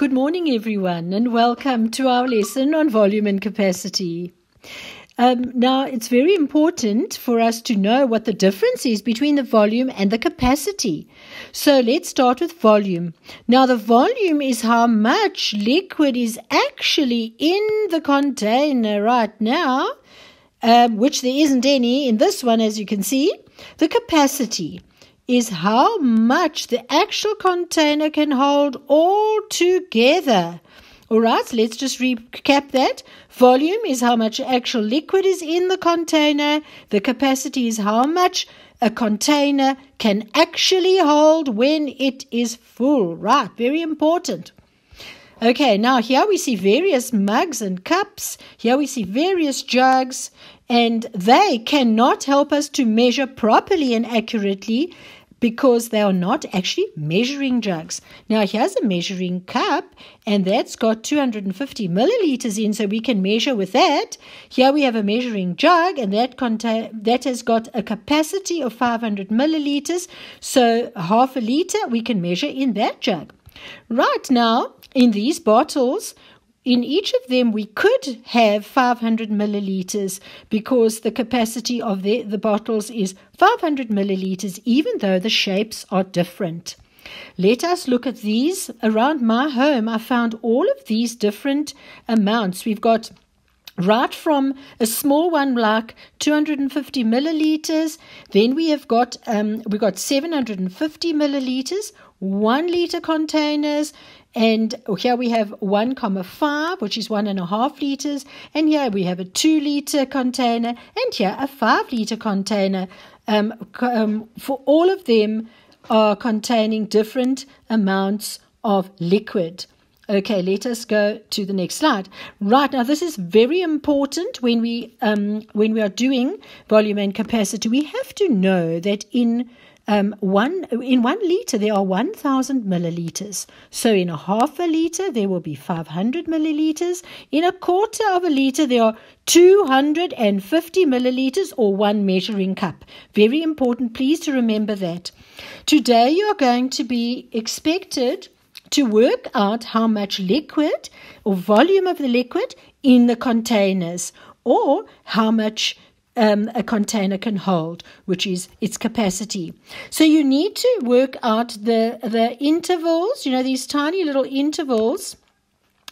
Good morning, everyone, and welcome to our lesson on volume and capacity. Um, now, it's very important for us to know what the difference is between the volume and the capacity. So let's start with volume. Now, the volume is how much liquid is actually in the container right now, um, which there isn't any in this one, as you can see. The capacity is how much the actual container can hold all together. All right, let's just recap that. Volume is how much actual liquid is in the container. The capacity is how much a container can actually hold when it is full. Right, very important. Okay, now here we see various mugs and cups. Here we see various jugs, and they cannot help us to measure properly and accurately because they are not actually measuring jugs. Now, here's a measuring cup, and that's got 250 milliliters in, so we can measure with that. Here we have a measuring jug, and that contain, that has got a capacity of 500 milliliters, so half a liter we can measure in that jug. Right now, in these bottles, in each of them, we could have 500 milliliters because the capacity of the, the bottles is 500 milliliters, even though the shapes are different. Let us look at these. Around my home, I found all of these different amounts. We've got right from a small one like 250 milliliters then we have got um, we've got 750 milliliters one liter containers and here we have 1,5, which is one and a half liters. And here we have a two liter container, and here a five liter container. Um, um, for all of them are containing different amounts of liquid. Okay, let us go to the next slide. Right now, this is very important when we um, when we are doing volume and capacity. We have to know that in um, one in one liter there are 1000 milliliters. So in a half a liter there will be 500 milliliters. In a quarter of a liter there are 250 milliliters or one measuring cup. Very important. Please to remember that. Today you are going to be expected to work out how much liquid or volume of the liquid in the containers or how much um, a container can hold, which is its capacity. So you need to work out the the intervals. You know these tiny little intervals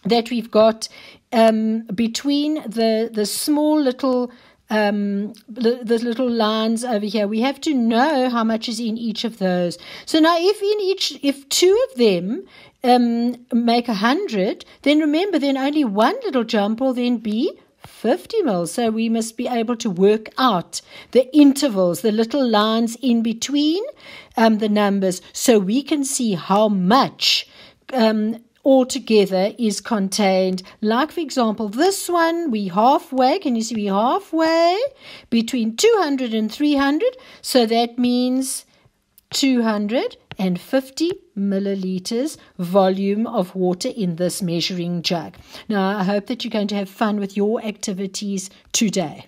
that we've got um, between the the small little um, the, the, little lines over here. We have to know how much is in each of those. So now, if in each, if two of them um, make a hundred, then remember, then only one little jump will then be 50 mils. So we must be able to work out the intervals, the little lines in between um, the numbers, so we can see how much um, altogether is contained. Like, for example, this one, we halfway. Can you see we halfway between 200 and 300? So that means 250 milliliters volume of water in this measuring jug. Now, I hope that you're going to have fun with your activities today.